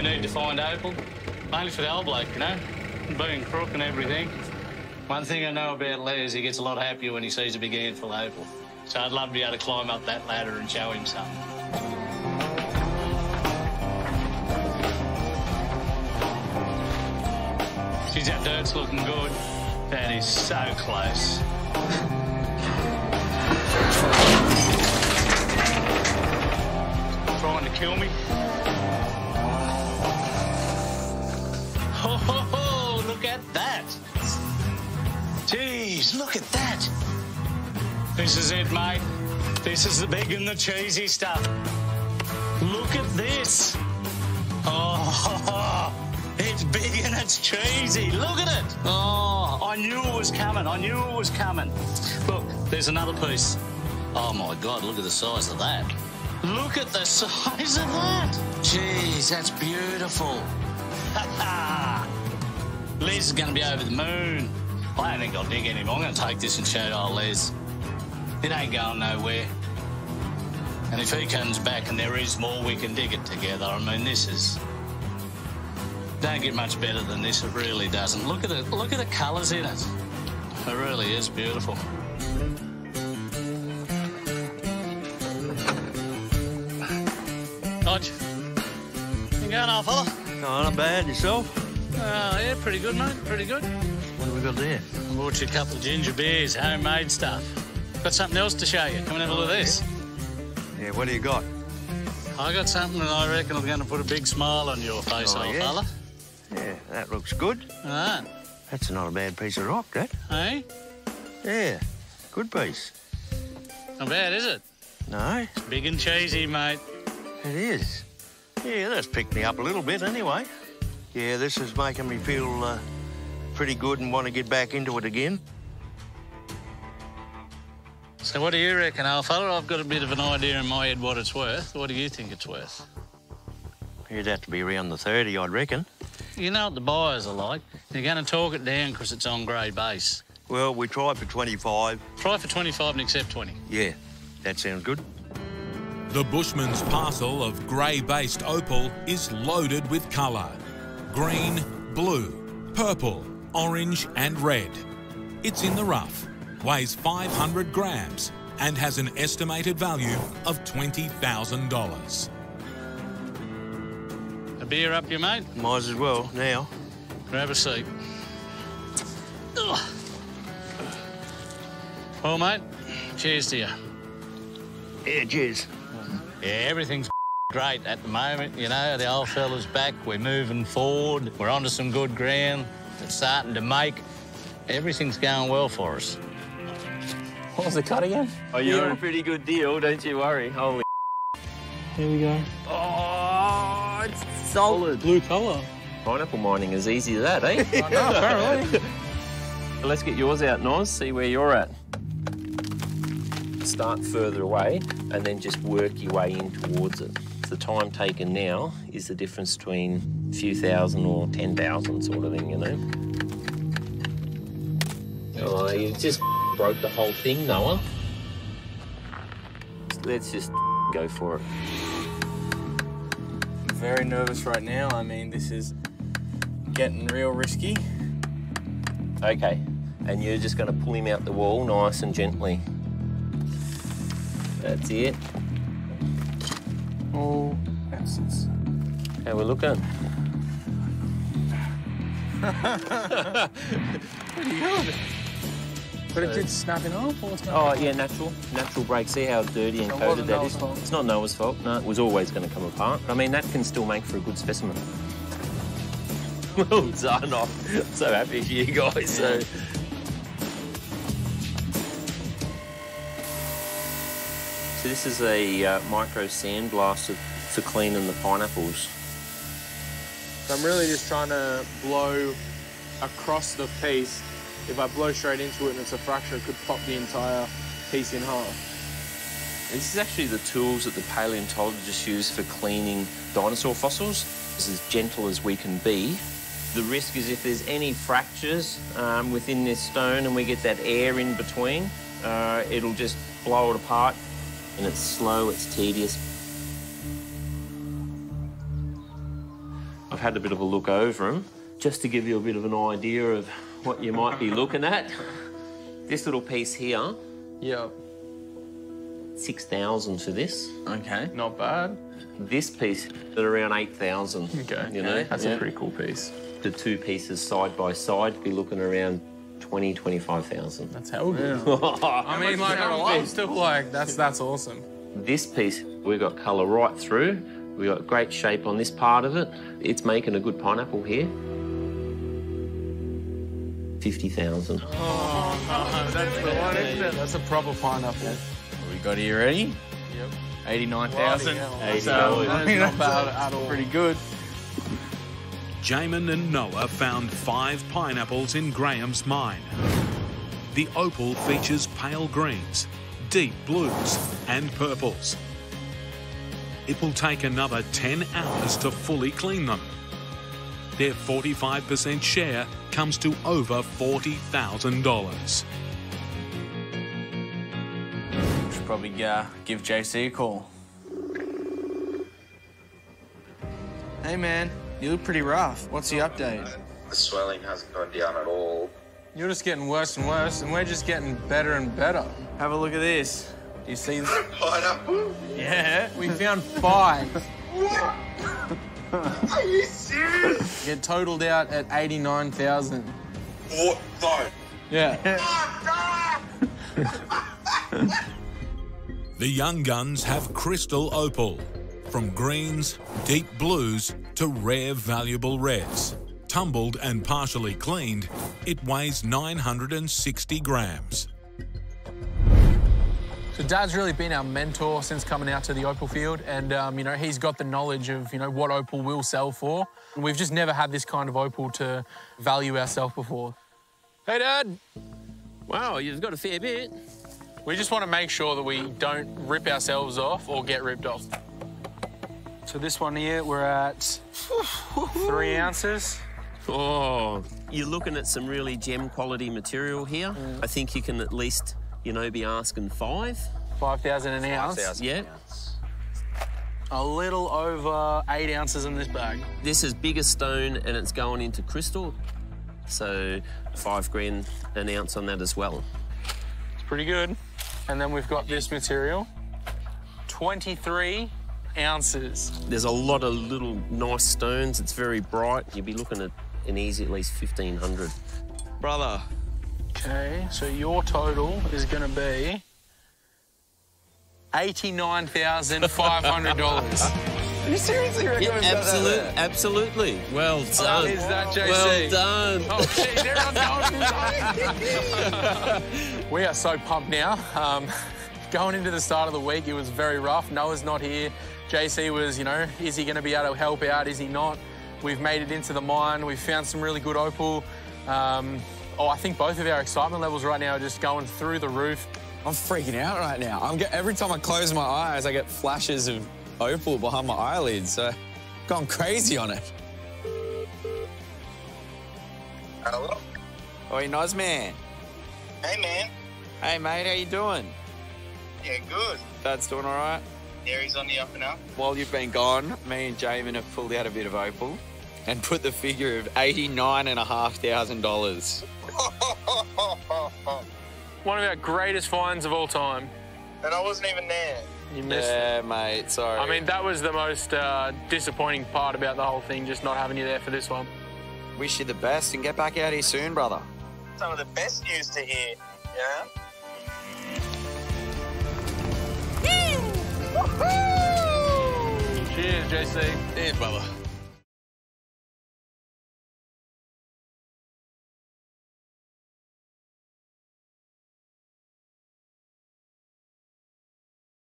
We need to find Opal. Mainly for the old bloke, you know? Being crook and everything. One thing I know about Les, he gets a lot happier when he sees a big handful of Opal. So I'd love to be able to climb up that ladder and show him something. Geez, that dirt's looking good. That is so close. Trying to kill me. At that. Jeez, look at that. This is it, mate. This is the big and the cheesy stuff. Look at this. Oh, it's big and it's cheesy. Look at it. Oh, I knew it was coming. I knew it was coming. Look, there's another piece. Oh my God, look at the size of that. Look at the size of that. Jeez, that's beautiful. Les is going to be over the moon. I don't think I'll dig anymore. I'm going to take this and show it old Les. It ain't going nowhere. And if he comes back and there is more, we can dig it together. I mean, this is. Don't get much better than this. It really doesn't. Look at it. Look at the colours in it. It really is beautiful. Dodge. You going, old fella? No, not bad. Yourself? Oh, yeah, pretty good, mate. Pretty good. What have we got there? I bought you a couple of ginger beers, homemade stuff. Got something else to show you. Come and have a look at this. Yeah, what do you got? I got something that I reckon is going to put a big smile on your face, Oh, old yeah? fella. Yeah, that looks good. Ah, That's not a bad piece of rock, that. hey? Yeah, good piece. Not bad, is it? No, Big and cheesy, mate. it is. Yeah, that's picked me up a little bit anyway. Yeah, this is making me feel uh, pretty good and want to get back into it again. So what do you reckon, old fella? I've got a bit of an idea in my head what it's worth. What do you think it's worth? You'd have to be around the 30, I'd reckon. You know what the buyers are like. They're going to talk it down because it's on grey base. Well, we tried for 25. Try for 25 and accept 20. Yeah, that sounds good. The Bushman's parcel of grey based opal is loaded with colour green, blue, purple, orange, and red. It's in the rough, weighs 500 grams, and has an estimated value of $20,000. A beer up your mate? Might as well now. Grab a seat. Ugh. Well, mate, cheers to you. Yeah, cheers. Yeah, everything's great at the moment. You know, the old fella's back. We're moving forward. We're onto some good ground. It's starting to make. Everything's going well for us. What was the cut again? Oh, you're a pretty good deal, don't you worry. Holy. Here we go. Oh, it's solid. Blue colour. Pineapple mining is easy as that, eh? I know, apparently. Let's get yours out, Noz, see where you're at. Start further away and then just work your way in towards it. The time taken now is the difference between a few thousand or 10,000 sort of thing, you know? Oh, you just broke the whole thing, Noah. Let's just go for it. Very nervous right now. I mean, this is getting real risky. Okay, and you're just going to pull him out the wall nice and gently. That's it. Oh, absence. How we looking? Pretty good. But it did snapping off or something? Oh, yeah, natural. Natural break. See how dirty and So coated wasn't that Noah's is? fault? It's not Noah's fault. No, it was always going to come apart. I mean, that can still make for a good specimen. Well done. I'm so happy for you guys. So. So this is a uh, micro sandblaster for cleaning the pineapples. So I'm really just trying to blow across the piece. If I blow straight into it and it's a fracture, it could pop the entire piece in half. This is actually the tools that the paleontologists use for cleaning dinosaur fossils. It's as gentle as we can be. The risk is if there's any fractures um, within this stone and we get that air in between, uh, it'll just blow it apart. And it's slow, it's tedious. I've had a bit of a look over them just to give you a bit of an idea of what you might be looking at. This little piece here, Yep. 6,000 for this. Okay. Not bad. This piece at around 8,000. Okay. You know, That's Yeah. a pretty cool piece. The two pieces side by side, be looking around 20, 25,000. That's hell good. I mean, like, I'm, I'm still like, that's that's awesome. This piece, we've got colour right through. We've got great shape on this part of it. It's making a good pineapple here. 50,000. Oh, that's the one, isn't it? That's a proper pineapple. We got here ready. Yep. 89,000. Eighty So, uh, that is not bad at all. Pretty good. Jamin and Noah found five pineapples in Graham's mine. The opal features pale greens, deep blues, and purples. It will take another 10 hours to fully clean them. Their 45% share comes to over $40,000. Should probably uh, give JC a call. Hey man, you look pretty rough. What's the update? The swelling hasn't gone down at all. You're just getting worse and worse, and we're just getting better and better. Have a look at this. Do you see this? Pineapple? Yeah. We found five. what? Are you serious? Get totaled out at 89,000. What? No. Yeah. The young guns have crystal opal, from greens, deep blues to rare valuable reds. Tumbled and partially cleaned, it weighs 960 grams. So Dad's really been our mentor since coming out to the opal field, and um, you know he's got the knowledge of you know what opal will sell for. And we've just never had this kind of opal to value ourselves before. Hey, Dad. Wow, you've got a fair bit. We just want to make sure that we don't rip ourselves off or get ripped off. So this one here, we're at three ounces. Oh, you're looking at some really gem quality material here. Mm. I think you can at least, you know, be asking five. 5,000 an ounce. Yeah. A little over eight ounces in this bag. This is bigger stone and it's going into crystal. So five grand an ounce on that as well. It's pretty good. And then we've got this material, 23 ounces. There's a lot of little nice stones. It's very bright. You'd be looking at an easy at least 1500. Brother. Okay, so your total is going to be $89,500. You seriously reckon Yeah, we've that absolutely, absolutely. Well done. is that JC? Well done. Oh, geez, everyone's going We are so pumped now. Um, going into the start of the week, it was very rough. Noah's not here. JC was, you know, is he going to be able to help out? Is he not? We've made it into the mine. We've found some really good opal. Um, oh, I think both of our excitement levels right now are just going through the roof. I'm freaking out right now. I'm get, every time I close my eyes, I get flashes of opal behind my eyelids. So, gone crazy on it. Hello? Oi, Nozman. Hey, man. Hey, mate, how you doing? Yeah, good. Dad's doing all right? Yeah, he's on the up and up. While you've been gone, me and Jamin have pulled out a bit of opal and put the figure of $89,500. One of our greatest finds of all time. and I wasn't even there. You missed it. Yeah, mate, sorry. I mean, that was the most uh, disappointing part about the whole thing, just not having you there for this one. wish you the best and get back out here soon, brother. Some of the best news to hear. Yeah? JC. Cheers, brother.